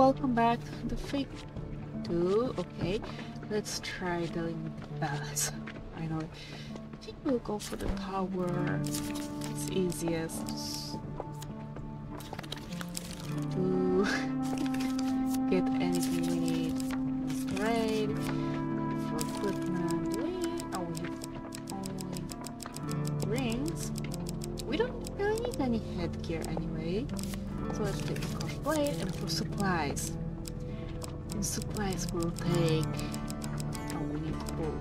welcome back. To the fake two. Okay, let's try with that. I know. I think we'll go for the tower. It's easiest to get anything we need. It's great for equipment. We oh only rings. We don't really need any headgear anyway. Take the cross blade and for supplies. Supplies we'll take oh we need full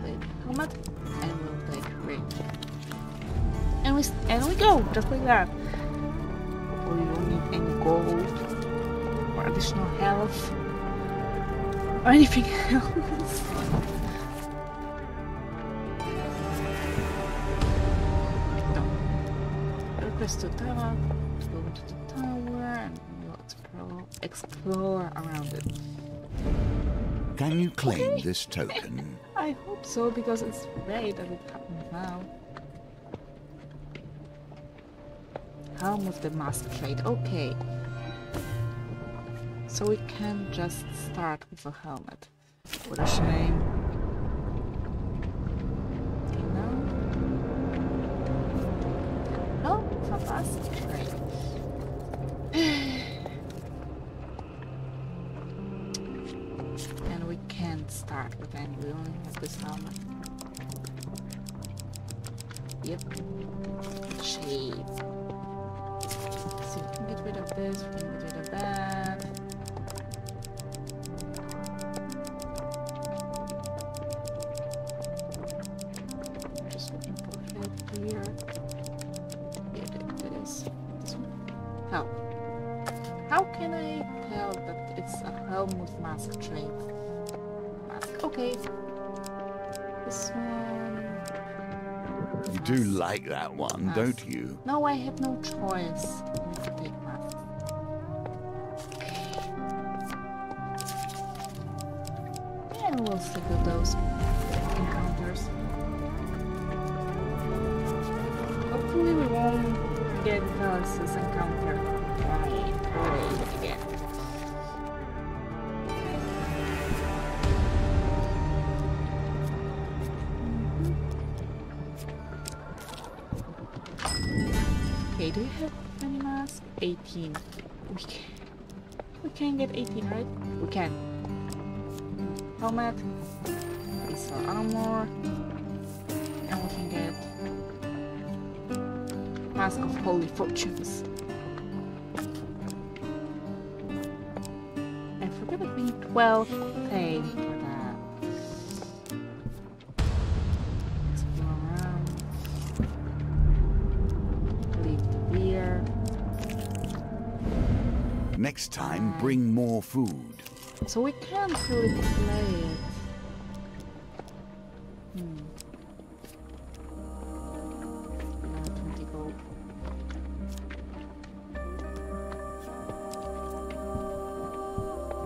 blade helmet and we'll take ring. And we and we go, just like that. We don't need any gold or additional health or anything else. no. Request to tower, into the tower and we'll explore, explore around it. Can you claim Okay. this token? I hope so because it's great that it happened now. Helm with the mask trade, okay. So we can just start with a helmet. What a shame. Okay. No, it's a can't start with only have this helmet. Yep. Shade. So we can get rid of this, we can get rid of that. Just for head here. Yeah, it is. This one. How? How can I tell that it's a helm with mask trait? Okay. This one. You do like that one, don't you? No, I have no choice. We can, we can get 18, right? We can. Helmet. Piece of armor. And we can get Mask of Holy Fortunes. I forget we need 12 pay Next time, bring more food. So we can't really play it. Hmm. No, 20 gold.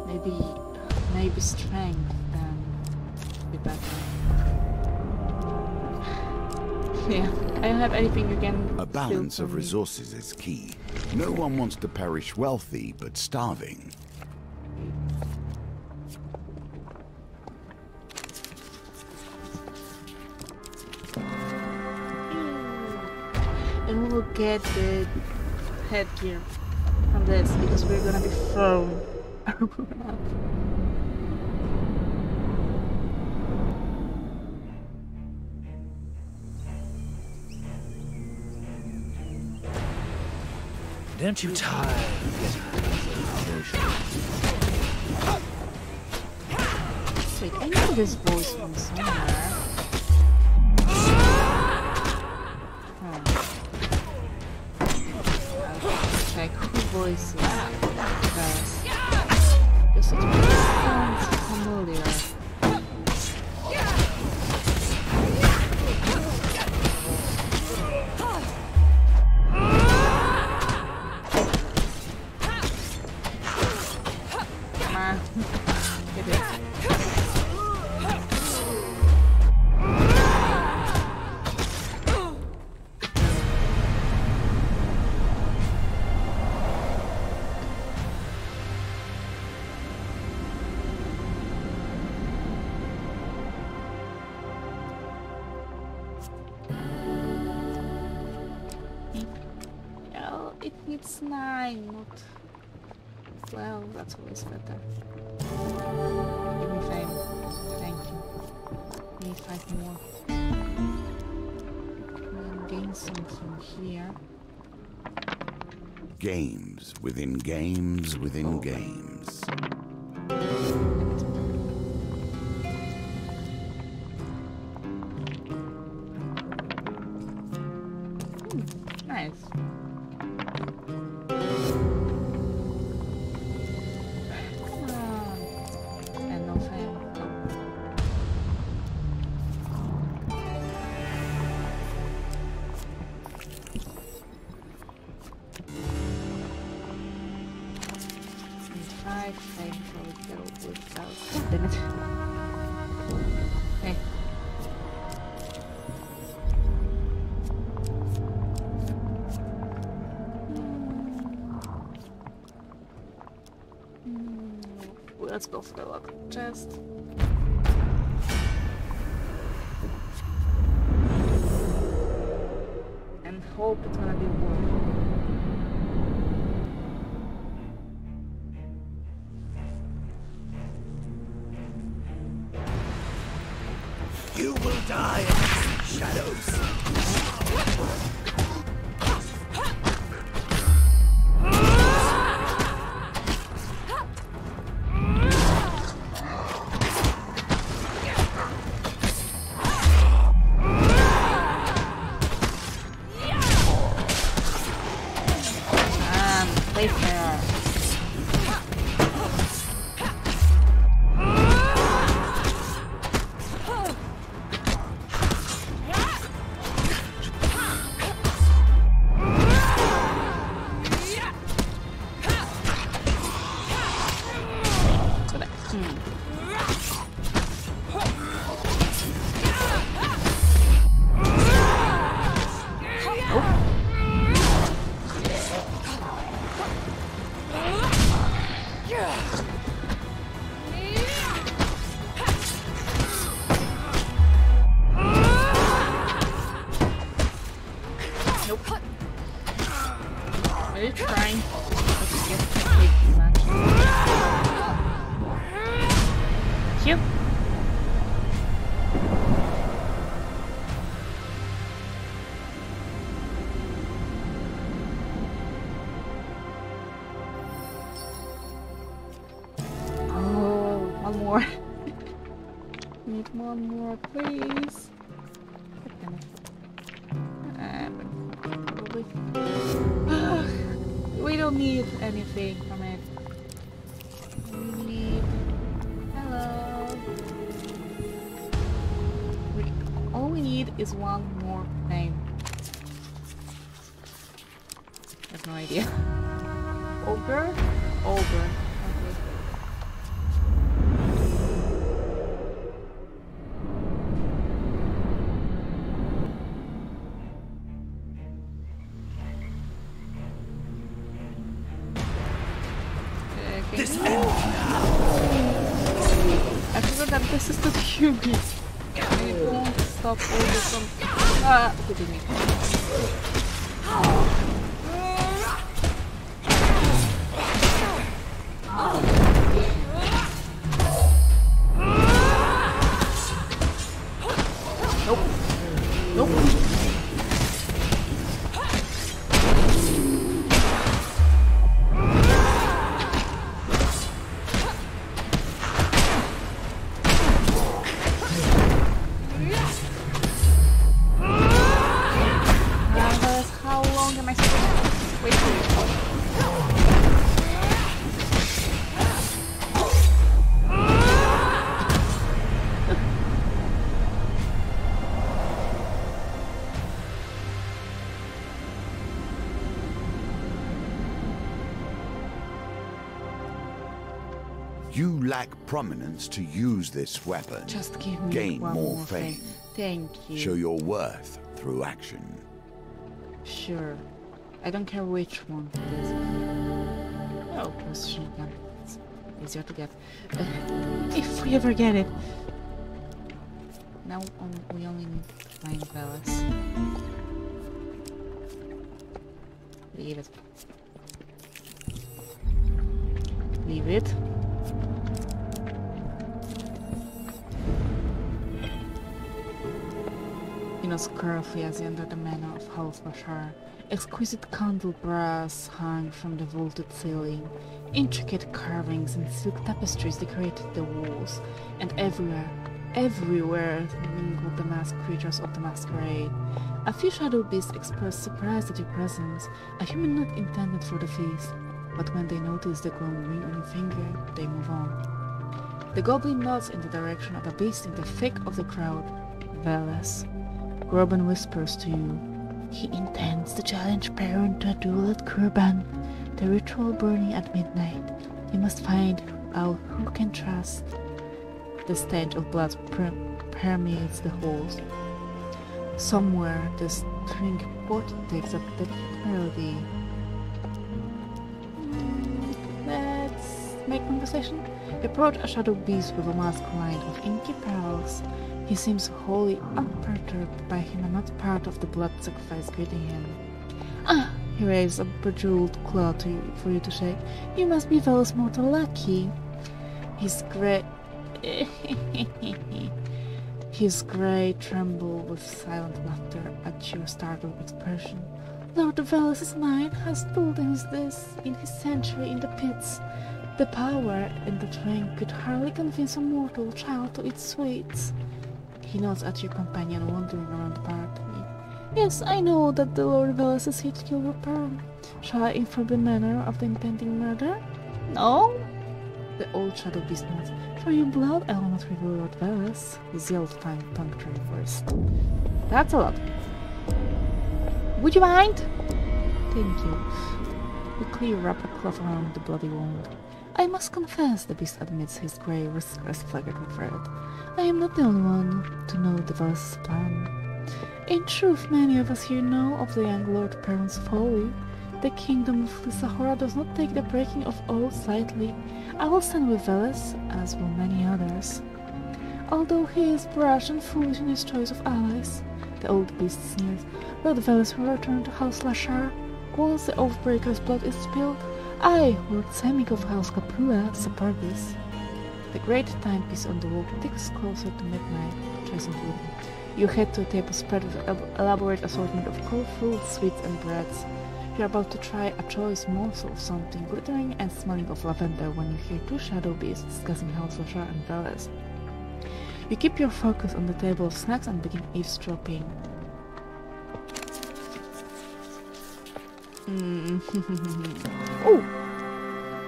Maybe, maybe strength then be better. yeah, I don't have anything you can. A balance of resources is key. No one wants to perish wealthy but starving. And we will get the headgear from this because we're gonna be thrown. Don't you of Wait, I know this voice from somewhere. Check who voice is this. Here. Games within games within games. Um, need is one more thing. I have no idea. Ogre? Ogre. You lack prominence to use this weapon. Just give me Gain one more more fame. thing. Thank you. Show your worth through action. Sure. I don't care which one it is. Oh. It's easier to get. Uh, if we ever get it. Now um, we only need nine bells. Leave it. Leave it. Nods carefully as the manor of House Exquisite candle brass hung from the vaulted ceiling. Intricate carvings and silk tapestries decorated the walls, and everywhere, everywhere mingled the masked creatures of the masquerade. A few shadow beasts expressed surprise at your presence, a human not intended for the feast, but when they notice the glowing ring on your finger, they move on. The goblin nods in the direction of a beast in the thick of the crowd. Veles. Groban whispers to you. He intends to challenge Perrin to a duel at Kurban, the ritual burning at midnight. You must find out who can trust. The stench of blood per- permeates the halls. Somewhere, the string port takes up the melody. Make conversation. Approach a shadow beast with a mask lined with inky pearls. He seems wholly unperturbed by him and not part of the blood sacrifice greeting him. Ah! He raises a bejeweled claw to you, for you to shake. You must be Veles mortal lucky. His grey... His grey tremble with silent laughter at your startled expression. Lord Veles is mine, has told him this in his sanctuary in the pits. The power in the drink could hardly convince a mortal child to eat sweets. He nods at your companion wandering around the party. Yes, I know that the Lord Veles is here to kill your pearl. Shall I inform the manner of the impending murder? No? The old shadow beast nods. For your blood, I will not reveal Lord Veles. His yelled fine puncture first. That's a lot. Would you mind? Thank you. Quickly wrap a cloth around the bloody wound. I must confess, the beast admits his grey whiskers fleckered with red. I am not the only one to know the Veles's plan. In truth, many of us here know of the young Lord Perrin's folly. The kingdom of Lysahora does not take the breaking of oaths lightly. I will stand with Veles, as will many others. Although he is brash and foolish in his choice of allies, the old beast sneers, Lord Veles will return to House Lashar. Once the Oathbreaker's blood is spilled, I, Lord Semik of House Capua, this. The great timepiece on the wall ticks closer to midnight, triumphantly. You head to a table spread with an elaborate assortment of colorful sweets and breads. You're about to try a choice morsel of something glittering and smelling of lavender when you hear two shadow beasts discussing House Lashar and Veles. You keep your focus on the table of snacks and begin eavesdropping. Mm. oh!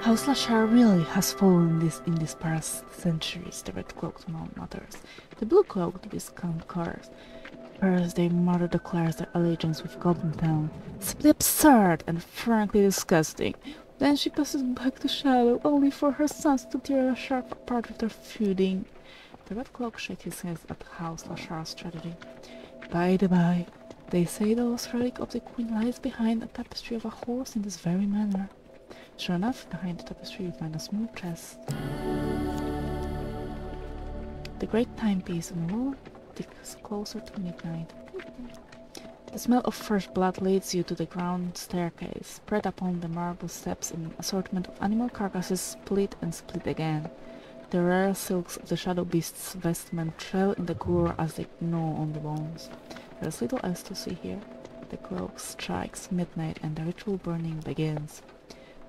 House Lashar really has fallen this in these past centuries, the red cloaked mutters. The blue cloaked viscount cars. First, their mother declares their allegiance with Goblin Town. Simply absurd and frankly disgusting. Then she passes back to Shadow, only for her sons to tear Lashar apart with their feuding. The red cloak shakes his head at House Lashar's tragedy. By the by, they say the lost relic of the queen lies behind a tapestry of a horse in this very manner. Sure enough, behind the tapestry you find a small chest. The great timepiece on the wall ticks closer to midnight. The smell of fresh blood leads you to the ground staircase. Spread upon the marble steps an assortment of animal carcasses split and split again. The rare silks of the shadow beast's vestment trail in the gore as they gnaw on the bones. There is little else to see here. The clock strikes midnight and the ritual burning begins.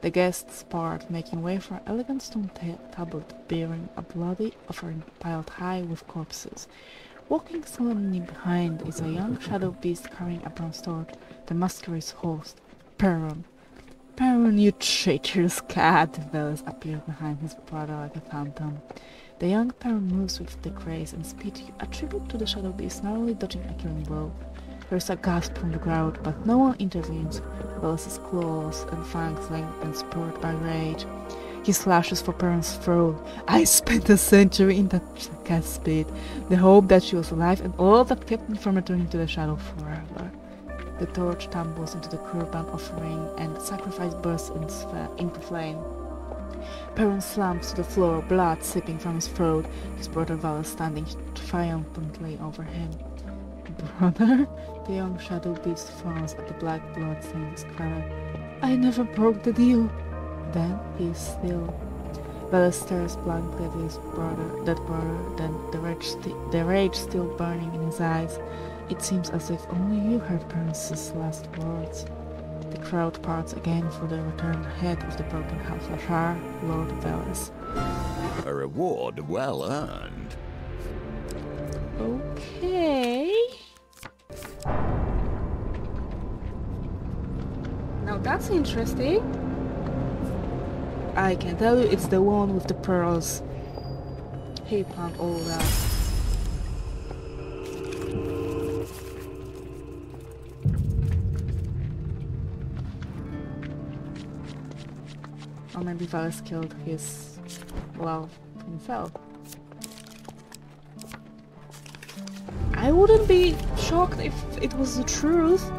The guests part, making way for an elegant stone ta- tablet bearing a bloody offering piled high with corpses. Walking solemnly behind is a young shadow beast carrying a bronze sword, the masquerade's host, Perron. Perron, you traitorous cat! Veles appears behind his brother like a phantom. The young Perron moves with the grace and speed you attribute to the shadow beast, narrowly dodging a killing blow. There is a gasp from the crowd, but no one intervenes. Veles' claws and fangs length and spurred by rage. He slashes for Perron's throat. I spent a century in that cat's pit, the hope that she was alive and all that kept me from returning to the shadow forever. The torch tumbles into the kurban offering and the sacrifice bursts into flame. Perron slumps to the floor, blood seeping from his throat, his brother Val standing triumphantly over him. Brother? The young shadow beast frowns at the black blood stained scarlet. I never broke the deal. Then he is still. Bella stares blankly at his brother, dead brother, then the rage, the rage still burning in his eyes. It seems as if only you heard Prince's last words. The crowd parts again for the returned head of the broken house of Shar, Lord Veles. A reward well earned. Okay. Now that's interesting. I can tell you it's the one with the pearls. He found all that. Maybe Veles killed his love himself. I wouldn't be shocked if it was the truth.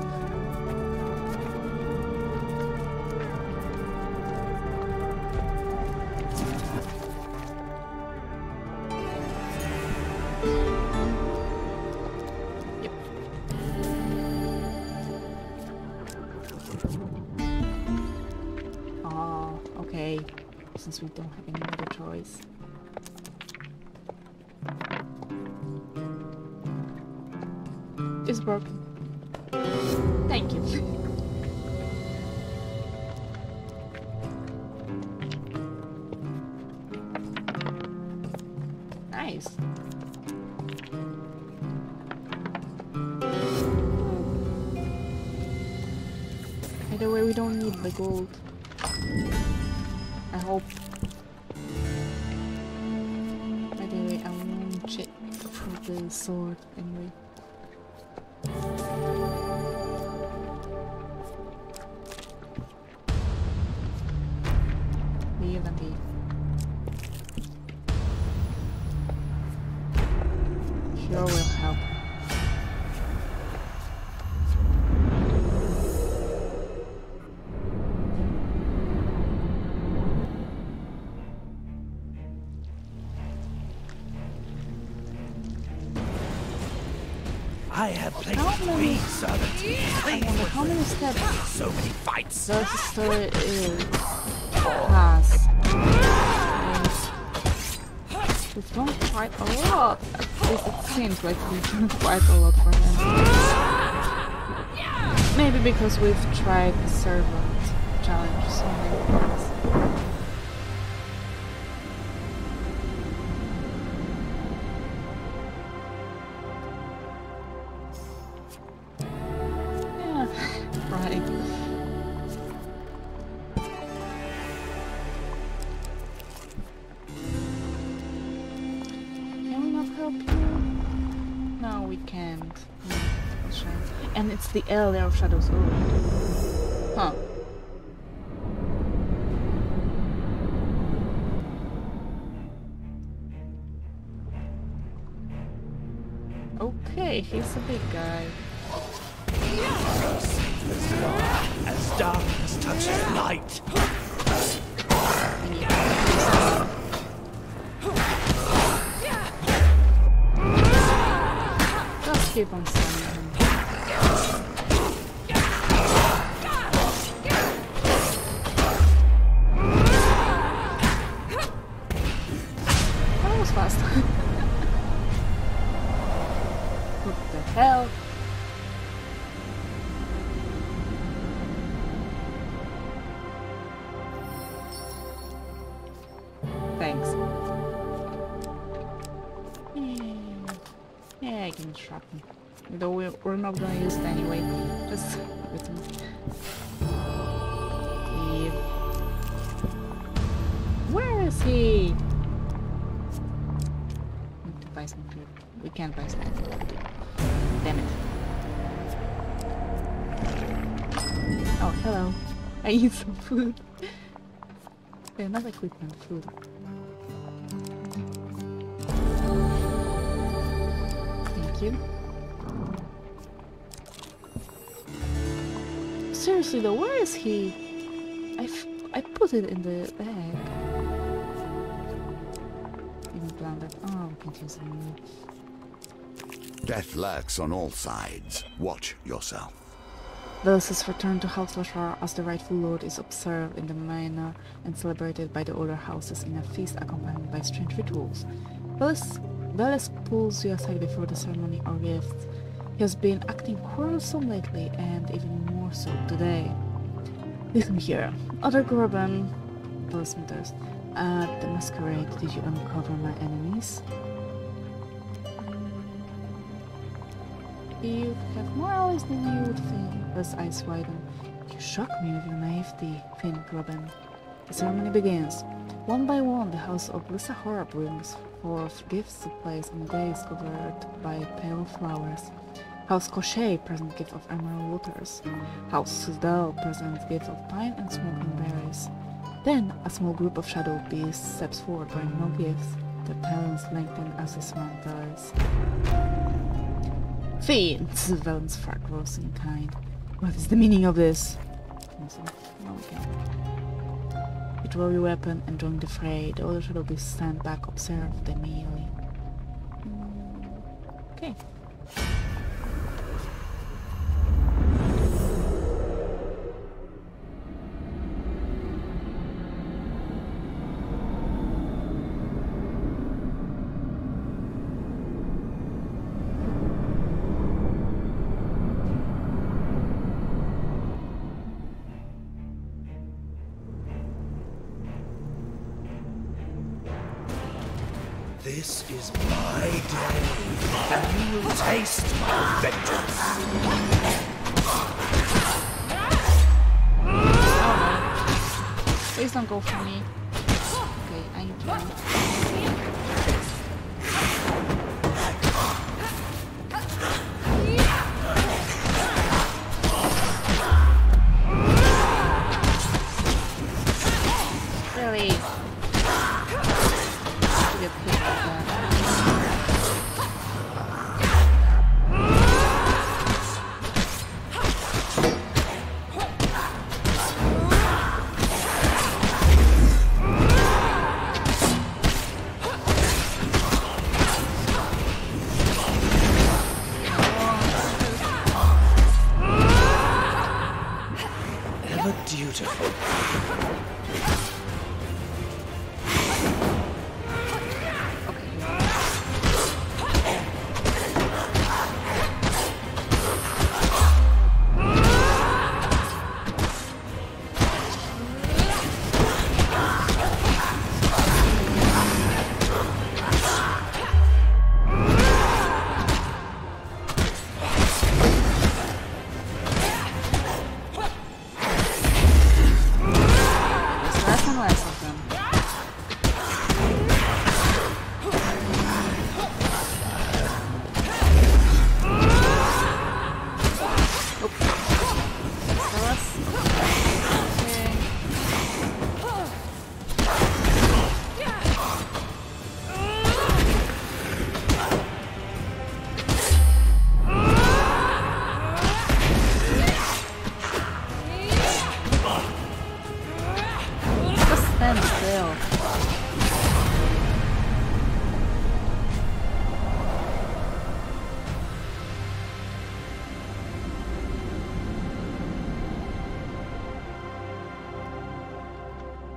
It's broken. Thank you. nice. Either way, we don't need the gold. I hope. By the way, I won't check for the sword anyway. I have played How many- three servants. I wonder with how many steps so many fights. So the story is has. We've done quite a lot. At least it seems like we've done quite a lot for him. Maybe because we've tried the servant challenge so many times. The Elder of Shadows. Oh. Huh. Okay, he's a big guy. Hmm. Yeah, I can distract me. Though we're, not gonna use it anyway. Just with me. Leave. Where is he? Need to buy some food. We can't buy some food. Damn it. Oh, hello. I need some food. Yeah, not equipment, food. Thank you. Seriously though, where is he? I, I put it in the bag. Even planned that. Oh, can't use. Death lurks on all sides. Watch yourself. Veles returned to House Lashar as the rightful lord is observed in the manor and celebrated by the older houses in a feast accompanied by strange rituals. Veles, Veles pulls you aside before the ceremony or gifts. He has been acting quarrelsome lately and even more so today. Listen here, Other Gorban, Veles mutters. At the masquerade, did you uncover my enemies? You have more allies than you would think. His eyes widen. You shock me with your naivety, Finn Robin. The ceremony begins. One by one, the house of Lisa Hora brings forth gifts to place on days covered by pale flowers. House Cochet presents gift of emerald waters. House Sudal presents gift of pine and smoking berries. Then, a small group of shadow beasts steps forward bearing no gifts. Their talons lengthen as this man dies. Fiends, Valen's frag rose in kind. What is the meaning of this? No, okay. Draw your weapon and join the fray. The other shadow be stand back, observe the melee. Mm, Okay.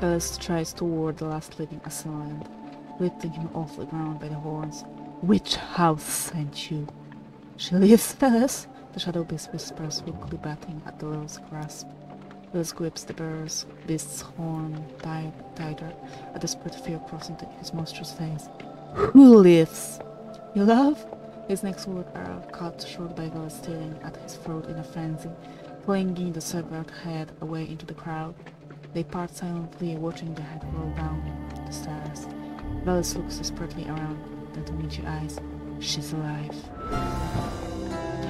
Bellis tries toward the last living assailant, lifting him off the ground by the horns. Which house sent you? She lives, Bellis, the shadow beast whispers, weakly batting at the rose grasp. Bellis grips the bear's beast's horn tight, tighter, a desperate fear crossing his monstrous face. Who lives? You love? His next words are cut short by Bellis staring at his throat in a frenzy, flinging the severed head away into the crowd. They part silently, watching the head roll down the stairs. Veles looks desperately around, meet your eyes. She's alive.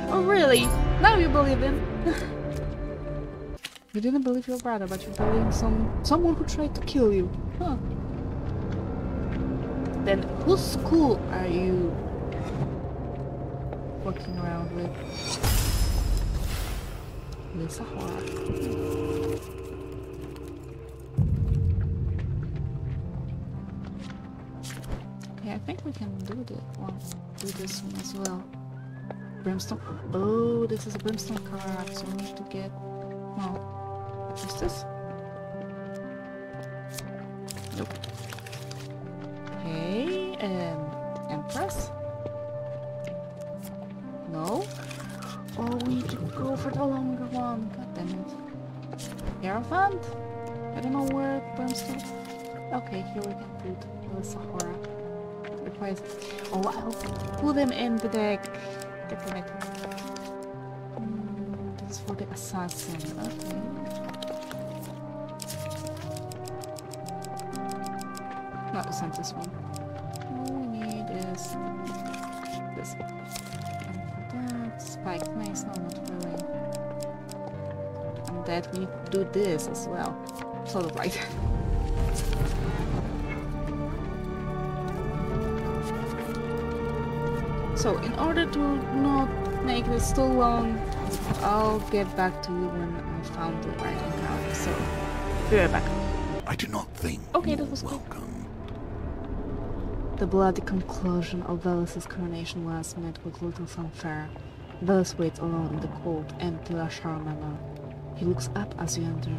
Oh really? Now you believe him? you didn't believe your brother, but you believe some someone who tried to kill you. Huh. Then whose school are you walking around with? Lisa Hora. Think we can do this one, do this one as well. Brimstone. Oh, this is a brimstone card, so we need to get. Well, what's this? Nope. Okay, um, Empress. No. Oh, we need to go for the longer one. God damn it. Hierophant? I don't know where Brimstone. Okay, here we can put the Sahara. Requires. Oh, I'll put them in the deck. This is for the assassin. Okay. Not the census one. All we need is this. That spiked mace. No, not really. And that we do this as well. Sort of right. So, in order to not make this too long, I'll get back to you when I found the right encounter. So, be right back. I do not think Okay, that was welcome. The bloody conclusion of Veles's coronation was met with little fanfare. Veles waits alone in the cold, empty Lashar manor. He looks up as you enter.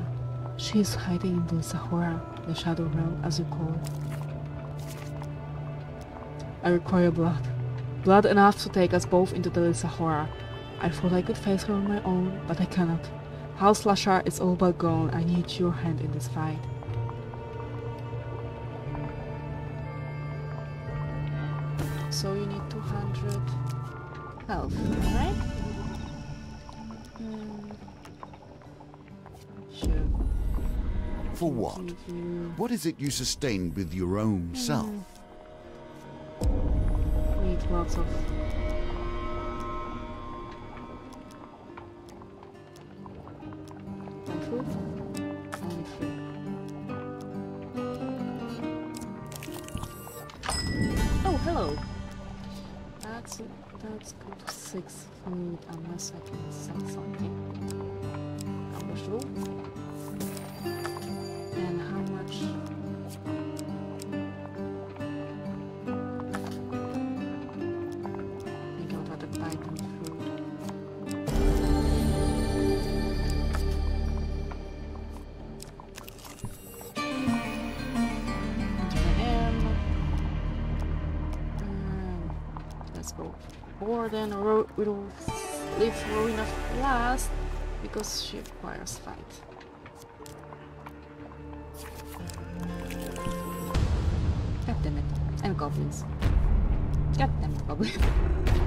She is hiding in the Sahara, the Shadow Realm, as you call it. I require blood. Blood enough to take us both into the Sahara. I thought I could face her on my own, but I cannot. House Lashar is all but gone. I need your hand in this fight. So you need 200 health, right? Mm. Sure. For what? What is it you sustain with your own self? Lots of. Ro we'll leave Rowena last because she requires fight. God damn it. And goblins. God damn it, goblin.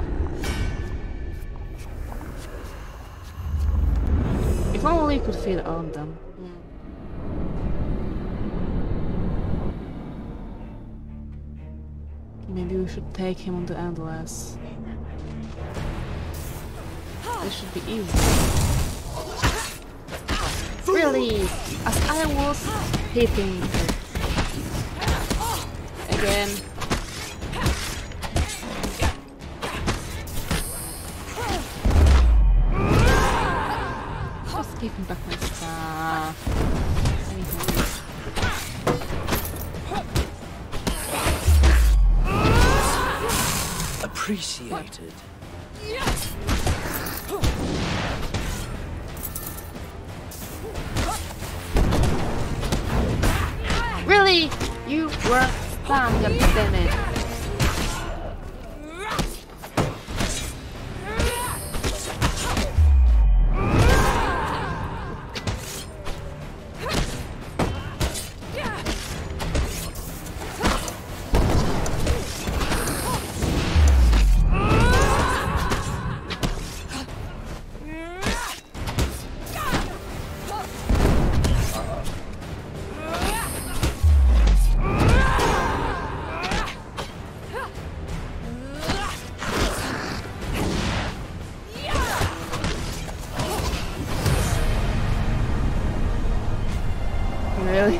only could feel on them. Maybe we should take him on the endless. This should be easy. Really? As I was hitting again. Appreciated. Really? You were god damn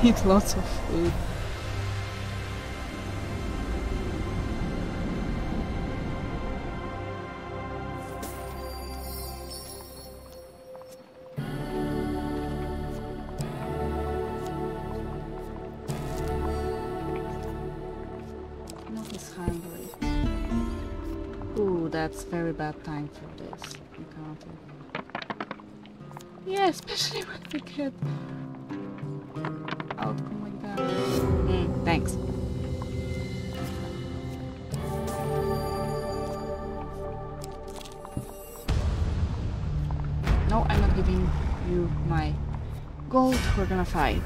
need lots of food. That's very bad time for this. Yeah, especially when we get No, I'm not giving you my gold. We're gonna fight.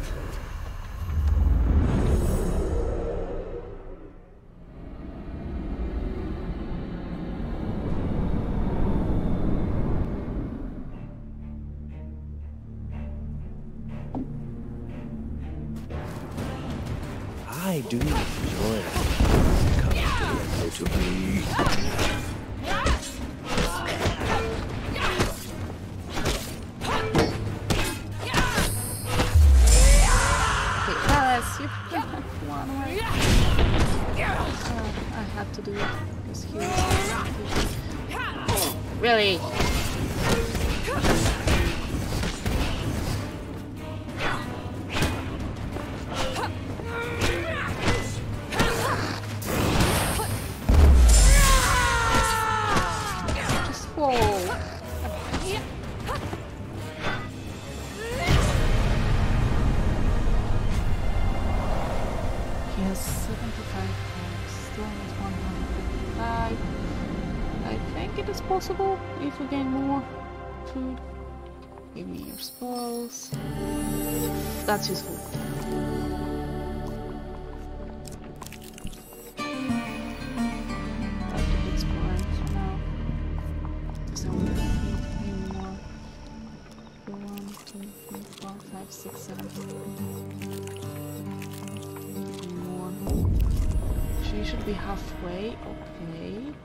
Should be halfway. Okay.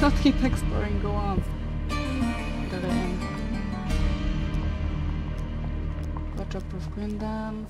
Not keep exploring. Go on. The other end. Quadruple of Grindam.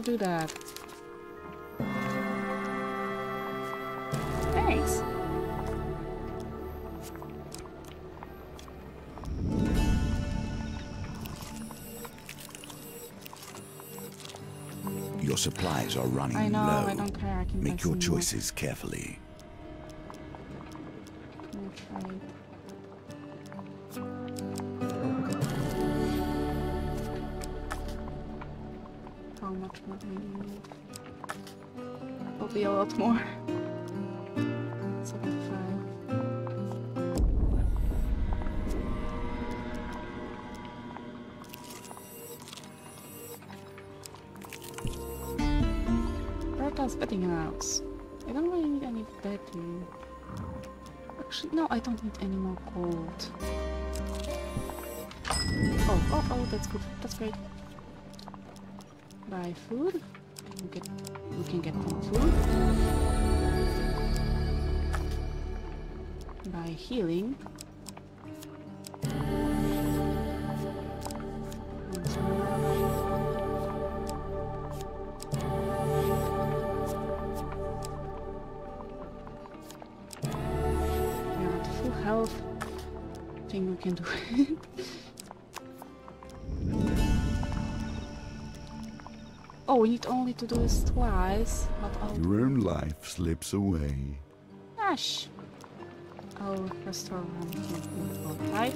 Wondering why I never do that. Thanks. Your supplies are running I know, low. I don't care. I can Make your some more. choices carefully. We'll How much more need? Will be a lot more. Betting house. I don't really need any betting. Actually, no, I don't need any more gold. Oh, oh, oh, that's good. That's great. Buy food. We, get, we can get food. Buy healing. We need only to do this twice, but I'll Your own life slips away. Ash. I'll restore one five.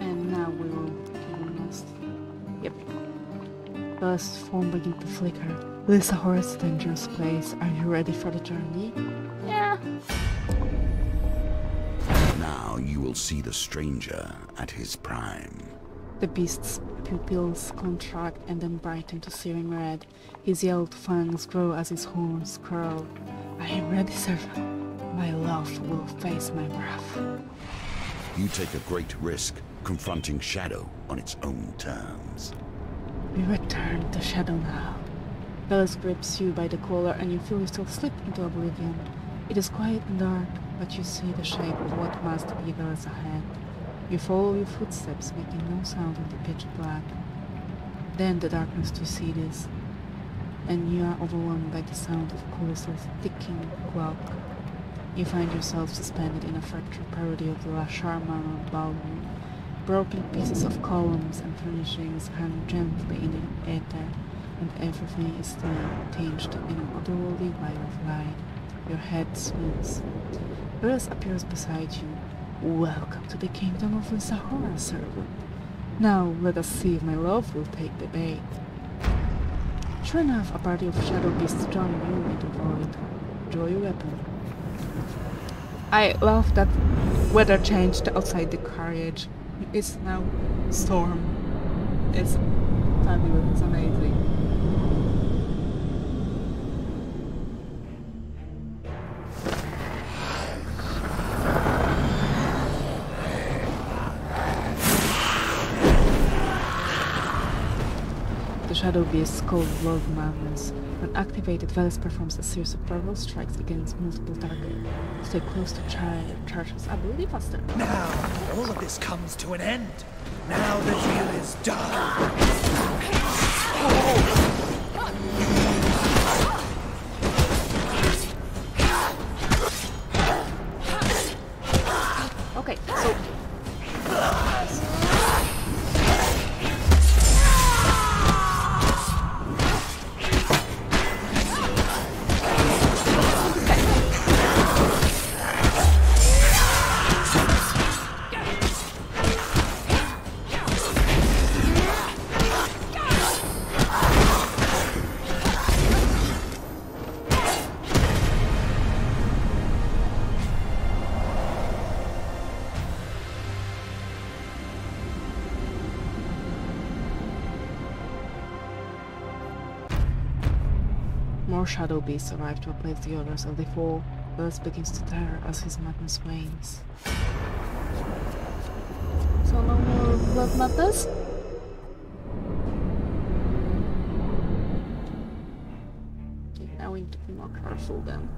And now we will kill most. Yep. Burst form begin to flicker. This is a horse dangerous place. Are you ready for the journey? Yeah. Now you will see the stranger at his prime. The beast's pupils contract and then brighten to searing red. His yellowed fangs grow as his horns curl. I am ready, servant. My love will face my wrath. You take a great risk, confronting Shadow on its own terms. We return to Shadow now. Veles grips you by the collar and you feel yourself slip into oblivion. It is quiet and dark, but you see the shape of what must be Veles ahead. You follow your footsteps, making no sound in the pitch black. Then the darkness this, and you are overwhelmed by the sound of Colossus' ticking clock. You find yourself suspended in a fractured parody of the Charmana ballroom. Broken pieces of columns and furnishings hang gently in the ether, and everything is still tinged in an otherworldly wire of light. Your head swims. Veles appears beside you. Welcome to the kingdom of the Zahora, servant. Now let us see if my love will take the bait. Sure enough, a party of shadow beasts join you the void. Draw your weapon. I love that weather changed outside the carriage. It's now storm. It's fabulous, it's amazing. Shadow Beast's called Love Madness. When activated, Veles performs a series of powerful strikes against multiple targets. Stay close to char charges. I believe faster. Now, all of this comes to an end. Now the deal is done. Okay, More shadow beasts arrive to replace the others and they fall. Veles begins to terror as his madness wanes. So no more blood madness? Now we need to be more careful then.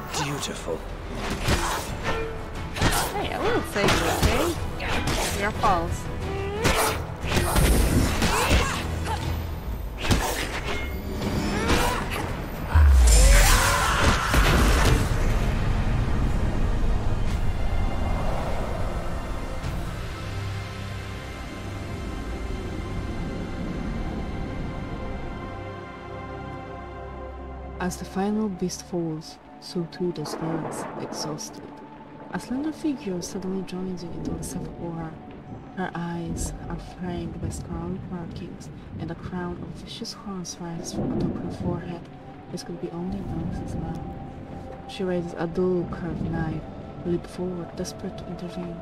Beautiful. Hey, I will save you, okay? Your false. As the final beast falls, so too does Lance, exhausted. A slender figure suddenly joins the Sephora. Her eyes are framed by scarlet markings, and a crown of vicious horns rises from atop her forehead. This could be only Lance' love. She raises a dull curved knife, leap forward, desperate to intervene.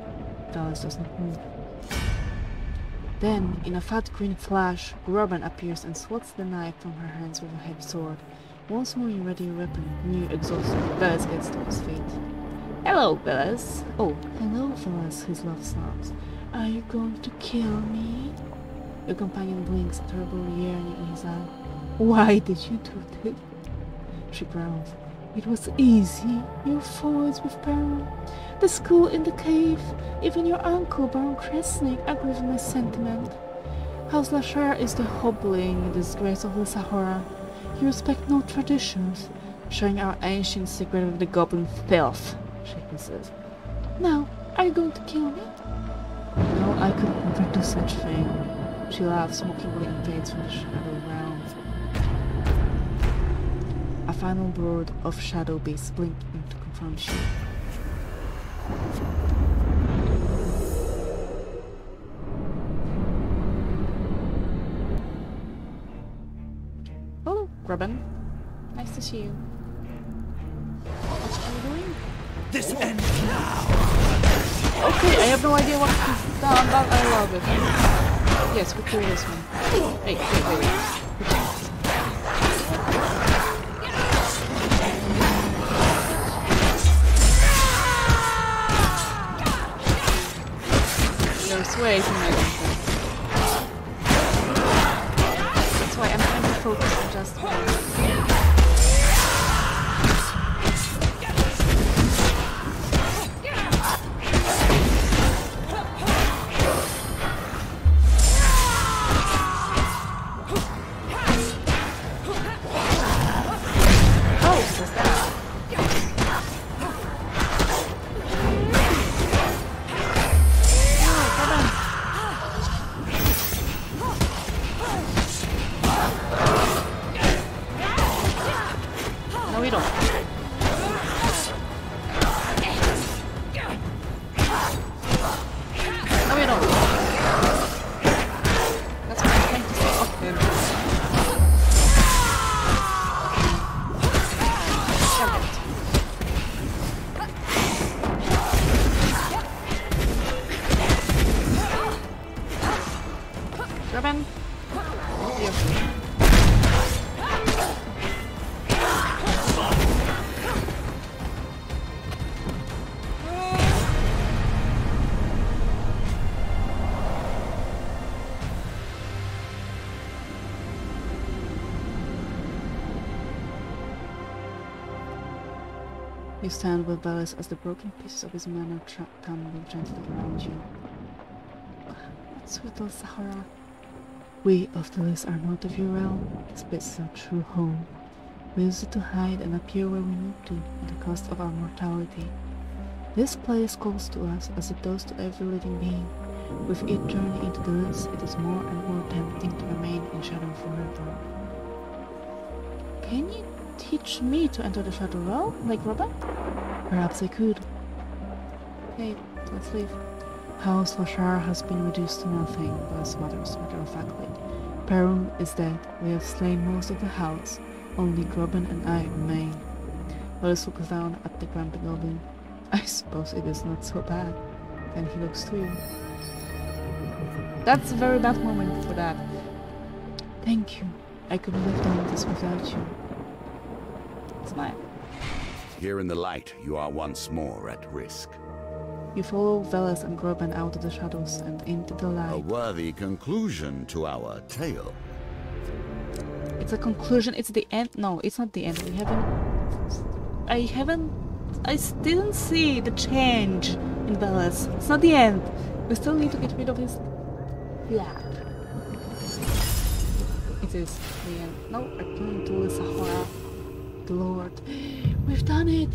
Veles does not move. Then, in a fat green flash, Groban appears and swats the knife from her hands with a heavy sword. Once more you ready your weapon, new exhausted, Veles gets to his feet. Hello, Veles. Oh, hello, Veles, his love snarls. Are you going to kill me? Your companion blinks, a terrible yearning in his eye. Why did you do this? She growls. It was easy. You followers with peril. The school in the cave. Even your uncle, Baron Kresnik, agrees with my sentiment. House Lashar is the hobbling disgrace of the Sahara. You respect no traditions, sharing our ancient secret with the goblin filth, she hisses. Now, are you going to kill me? No, I could never do such a thing. She laughs mockingly and fades from the shadow realm. A final brood of shadow beasts blink into confront Nice you. What are you doing? This oh. ends now. Okay, I have no idea what he's done, but I love it. Yes, we kill this one. Hey, wait, wait, wait. Stand with Veles as the broken pieces of his manor tumble gently around you. With the Sahara? We of the list are not of your realm. This place is our true home. We use it to hide and appear where we need to, at the cost of our mortality. This place calls to us as it does to every living being. With each journey into the list, it is more and more tempting to remain in shadow forever. Can you teach me to enter the shadow realm, like Robin? Perhaps I could. Okay, let's leave. House Lashar has been reduced to nothing, Buzz mutters matter-of-factly. Perun is dead. We have slain most of the house. Only Groban and I remain. Veles looks down at the grumpy goblin. I suppose it is not so bad. Then he looks to you. That's a very bad moment for that. Thank you. I couldn't have done this without you. Here in the light, you are once more at risk. You follow Veles and Groban out of the shadows and into the light. A worthy conclusion to our tale. It's a conclusion. It's the end. No, it's not the end. We haven't. I haven't. I didn't see the change in Veles. It's not the end. We still need to get rid of his. Yeah. It is the end. No, return to Sahara. The Lord. We've done it.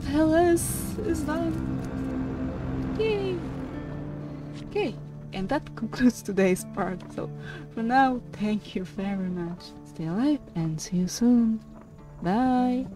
Veles is done. Yay. Okay, and that concludes today's part. So, for now, thank you very much. Stay alive and see you soon. Bye.